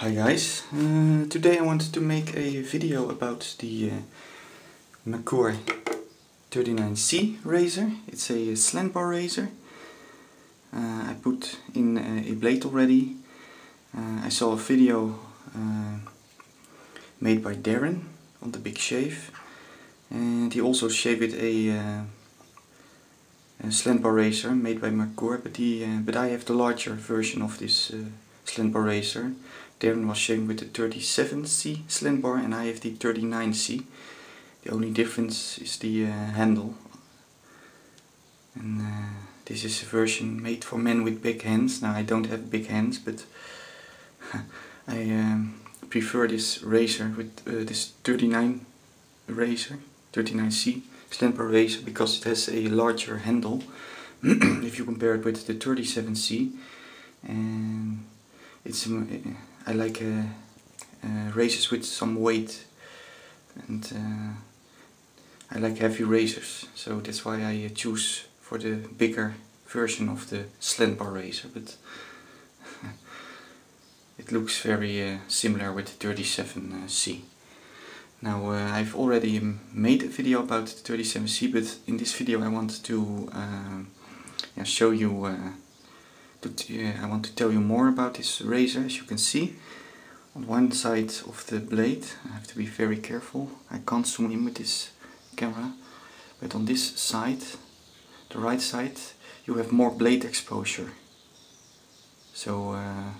Hi guys, uh, today I wanted to make a video about the uh, Merkur 39C razor. It's a slant bar razor. Uh, I put in a, a blade already. Uh, I saw a video uh, made by Darren on the Big Shave and he also shaved a, uh, a slant bar razor made by Merkur but, he, uh, but I have the larger version of this slant bar razor Darren was shaving with the 37C slant bar and I have the 39C. The only difference is the uh, handle. And uh, this is a version made for men with big hands. Now I don't have big hands but I um, prefer this razor with uh, this 39 razor, 39C slant bar razor because it has a larger handle if you compare it with the 37C and it's um, I like uh, uh, razors with some weight and uh, I like heavy razors so that's why I uh, choose for the bigger version of the slant bar razor but it looks very uh, similar with the 37C. Now uh, I've already made a video about the 37C but in this video I want to yeah, show you to, I want to tell you more about this razor as you can see on one side of the blade. I have to be very careful. I can't zoom in with this camera. But on this side the right side you have more blade exposure. So uh,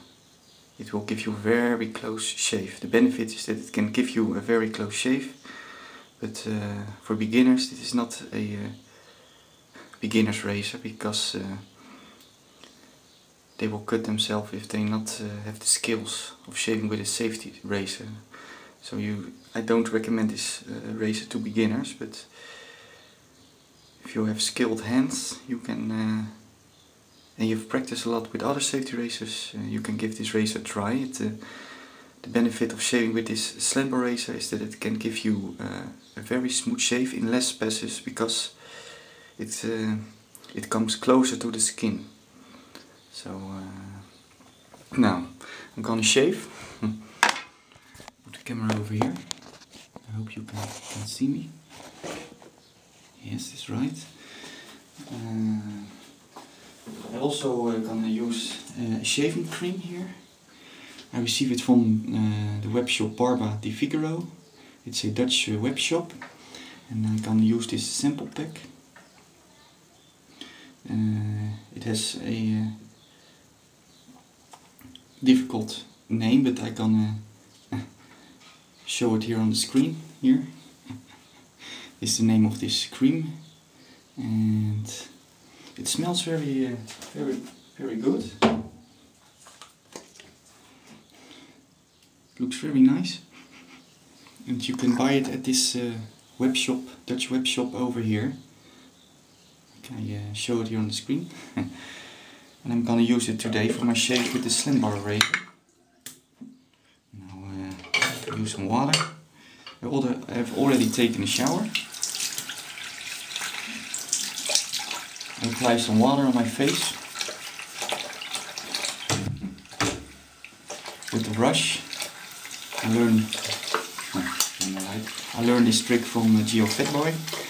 it will give you a very close shave. The benefit is that it can give you a very close shave. But uh, for beginners this is not a uh, beginner's razor because uh, they will cut themselves if they not uh, have the skills of shaving with a safety razor. So you, I don't recommend this uh, razor to beginners, but if you have skilled hands, you can, uh, and you've practiced a lot with other safety razors, uh, you can give this razor a try. It, uh, the benefit of shaving with this slant bar razor is that it can give you uh, a very smooth shave in less passes because it, it comes closer to the skin. So uh, now I'm gonna shave. Put the camera over here. I hope you can, can see me. Yes, that's right. Uh, I also uh, gonna use uh, shaving cream here. I received it from uh, the web shop Barbiere di Figaro. It's a Dutch uh, web shop and I'm gonna use this sample pack. Uh, it has a difficult name, but I can uh, show it here on the screen. Here is the name of this cream, and it smells very, uh, very, very good. looks very nice, and you can buy it at this uh, web shop, Dutch web shop over here. Can I uh, show it here on the screen? And I'm gonna use it today for my shave with the slant bar razor. Now uh, use some water. I have already taken a shower. I apply some water on my face with the brush. I learned I learned this trick from uh, Geofatboy.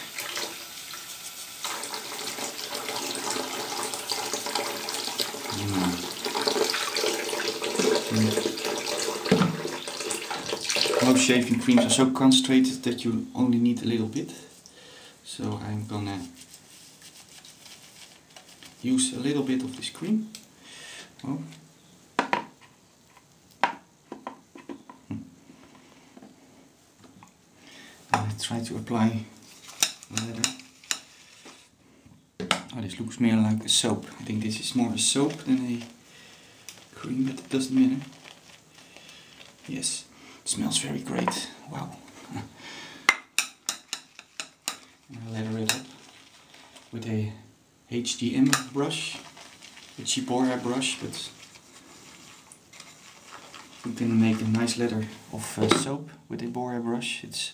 Shaving creams are so concentrated that you only need a little bit. So I'm gonna use a little bit of this cream. Oh. Hmm. I try to apply lather. Oh, this looks more like a soap. I think this is more a soap than a cream, but it doesn't matter. Yes, smells very great. Wow. I'll lather it up with a HDM brush, a cheap hair brush, but you can make a nice lather of uh, soap with a Bohra brush. It's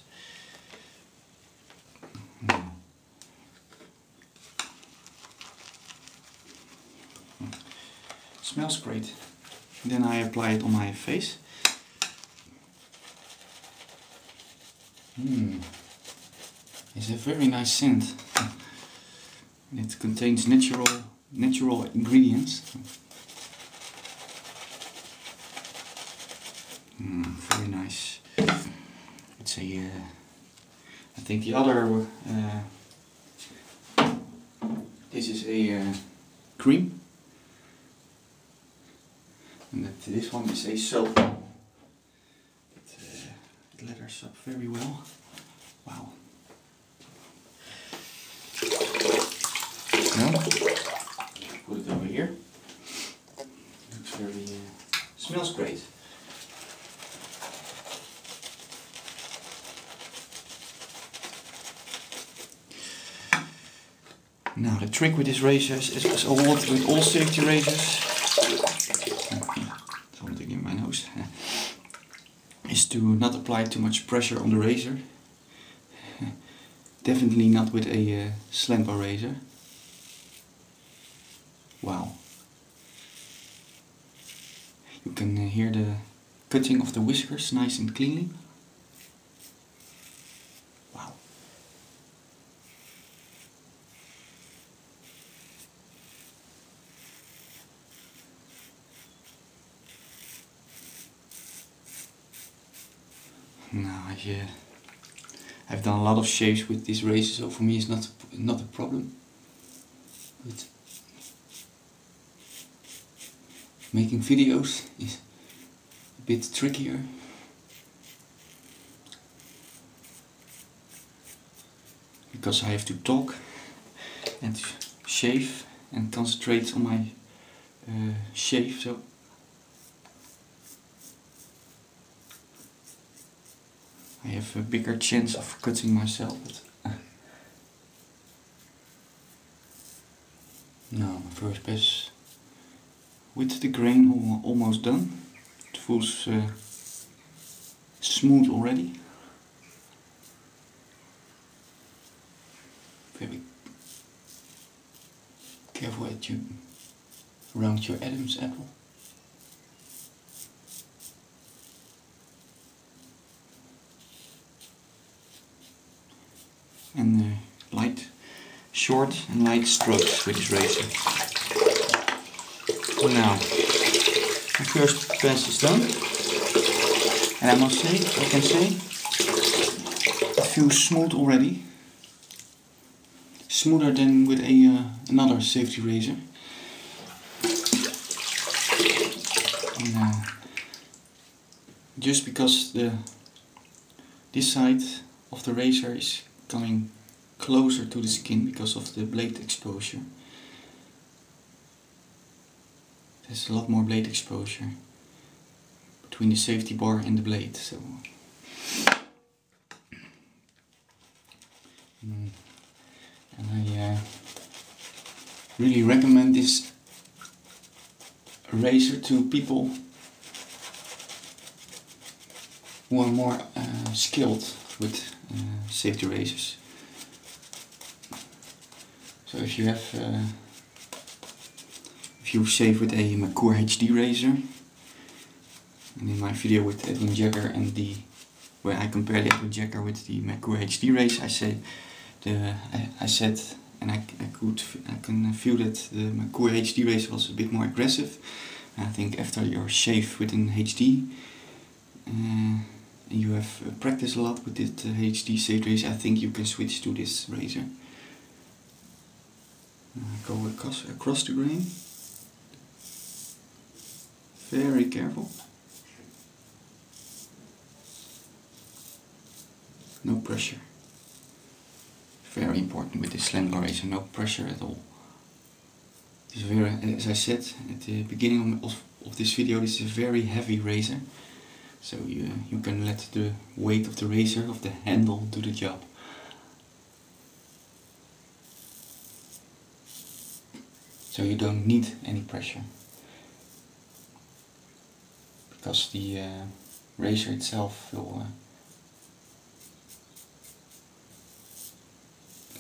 smells great. Then I apply it on my face. Hmm. It's a very nice scent. It contains natural natural ingredients. Mm, very nice. It's a. Uh, I think the other. Uh, this is a uh, cream, and this one is a soap. It, uh, up very well. Wow. No? Put it over here. Looks very. Uh, smells great. Now the trick with these razors is, is a lot with all safety razors. Something in my nose. Is to not apply too much pressure on the razor. Definitely not with a uh, slant bar razor. Wow. You can uh, hear the cutting of the whiskers nice and cleanly. Now I, uh, I've done a lot of shaves with this razor, so for me it's not not a problem. But making videos is a bit trickier. Because I have to talk and shave and concentrate on my uh, shave, so have a bigger chance of cutting myself. But no, my first pass with the grain almost done. It feels uh, smooth already. Very careful at you around your Adam's apple. And uh, light, short and light strokes with this razor. Now, my first pass is done, and I must say, I can say, it feels smooth already, smoother than with a uh, another safety razor. And, uh, just because the this side of the razor is coming closer to the skin because of the blade exposure. There's a lot more blade exposure between the safety bar and the blade. So, mm. and I uh, really recommend this razor to people who are more uh, skilled with uh, safety razors. So if you have, uh, if you shave with a Merkur HD razor, and in my video with Edwin Jagger and the, where I compare the Edwin Jagger with the Merkur HD razor, I said, the, I, I said, and I, I could, I can feel that the Merkur HD razor was a bit more aggressive. I think after your shave with an HD, uh, you have uh, practiced a lot with this uh, HD Safe Razor, I think you can switch to this razor. Uh, go across, across the grain. Very careful. No pressure. Very important with this slant razor, no pressure at all. It's very, as I said at the beginning of, of this video, this is a very heavy razor. So you, you can let the weight of the razor, of the handle, do the job. So you don't need any pressure. Because the uh, razor itself will uh,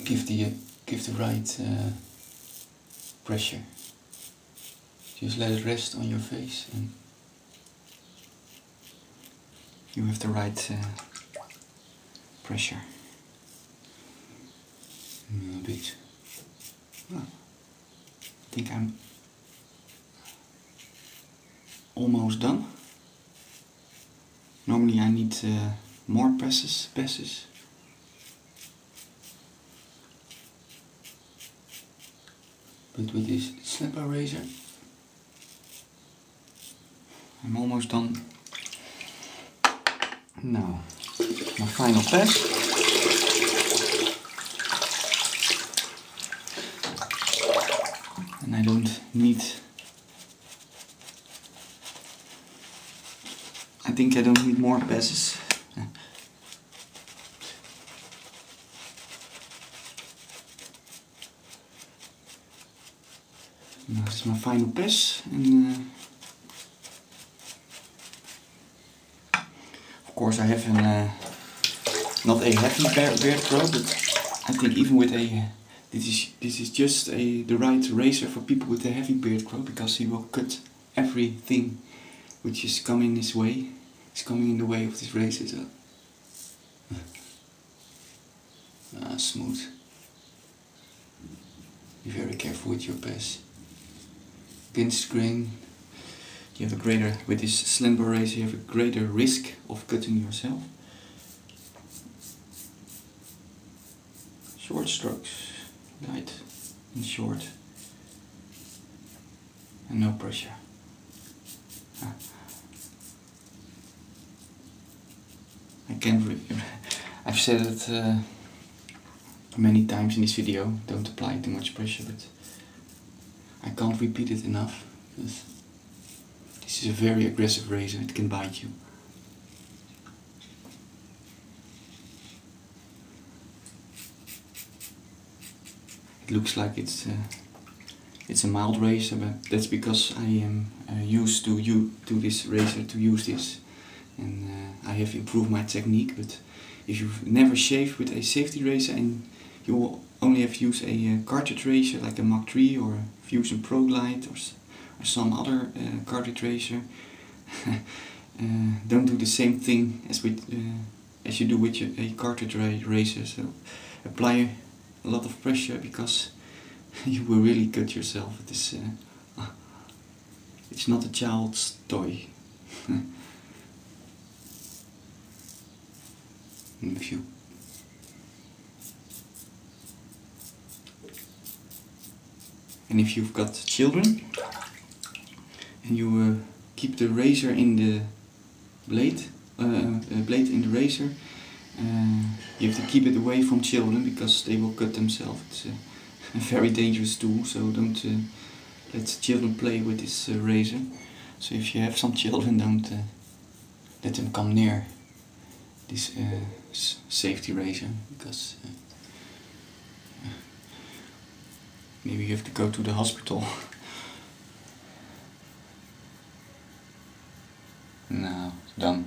give the uh, give the right uh, pressure. Just let it rest on your face and you have the right uh, pressure. A bit. Oh, I think I'm almost done. Normally I need uh, more passes, passes. But with this slant bar razor, I'm almost done. Now, my final pass. And I don't need I think I don't need more passes. Now this is my final pass and uh, of course I have an uh, not a heavy beard, grow but I think even with a this is this is just a the right razor for people with a heavy beard grow because he will cut everything which is coming this way is coming in the way of this razor so. Ah, smooth. Be very careful with your pass. Against grain you have a greater with this slant bar razor you have a greater risk of cutting yourself. Short strokes light and short and no pressure. Ah. I can't I've said it uh, many times in this video don't apply too much pressure but I can't repeat it enough this is a very aggressive razor, it can bite you. It looks like it's uh, it's a mild razor, but that's because I am uh, used to you to this razor to use this, and uh, I have improved my technique. But if you've never shaved with a safety razor and you only have used a uh, cartridge razor like a Mach 3 or a Fusion ProGlide or some other uh, cartridge razor. uh, don't do the same thing as with uh, as you do with your, a cartridge razor. So apply a lot of pressure because you will really cut yourself. It is, uh, it's not a child's toy. if you and if you've got children and you uh, keep the razor in the blade uh, uh, blade in the razor. Uh, you have to keep it away from children because they will cut themselves. It's a, very dangerous tool so don't uh, let children play with this razor. So if you have some children don't let them come near this safety razor because Maybe you have to go to the hospital. no, done.